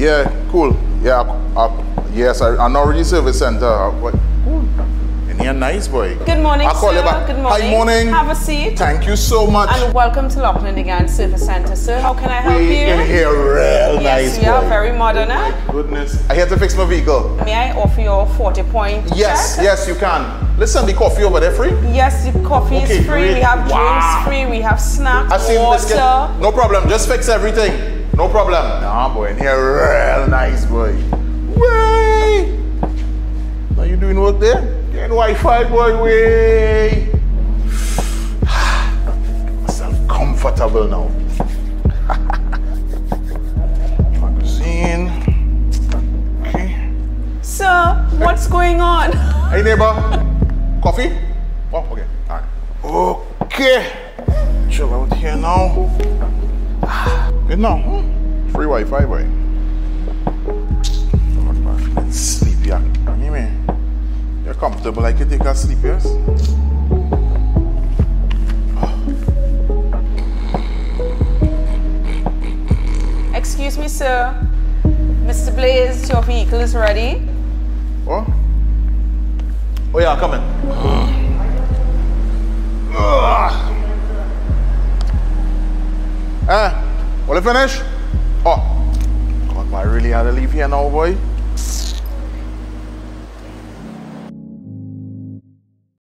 Yeah, cool. Yeah, uh, yes, I, I'm already service center. Uh, what? Cool. And you're nice, boy. Good morning, I'll call sir. back. Good morning. Hi, morning. Have a seat. Thank you so much. And welcome to Laughlin & de Gannes Service Center, sir. How can I help we you? in here real yes, nice, we are boy. very modern. Eh? Goodness. I had to fix my vehicle. May I offer you a 40 point Yes, check? yes, you can. Listen, the coffee over there free? Yes, the coffee Okay, is free. great. We have Wow. drinks free. We have snacks, I see water. biscuit. No problem. Just fix everything. No problem. Nah, boy, in here real nice, boy. Way. Now you doing work there? Getting Wi-Fi, boy. Way. Myself comfortable now. Magazine. Okay. Sir, what's going on? Hey neighbor, coffee? Oh, okay. All right. Okay. Chill out here now. Ah. Good now. Hmm? Free Wi-Fi, boy. Let's sleep, yeah. Me, man. You're comfortable like you take a sleep, yes? Excuse me, sir. Mr. Blaze, your vehicle is ready. What? Oh yeah, come in. Finish? Oh, God, I really had to leave here now, boy.